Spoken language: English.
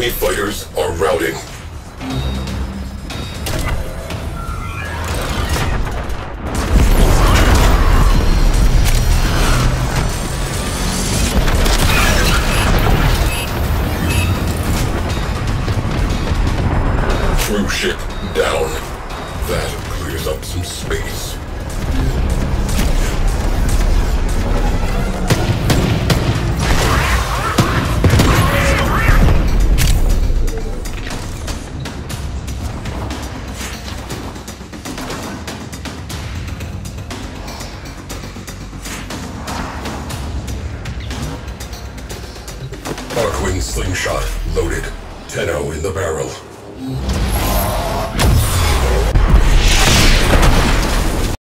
Enemy fighters are routing. Crew ship down. That clears up some space. Slingshot loaded. Tenno in the barrel.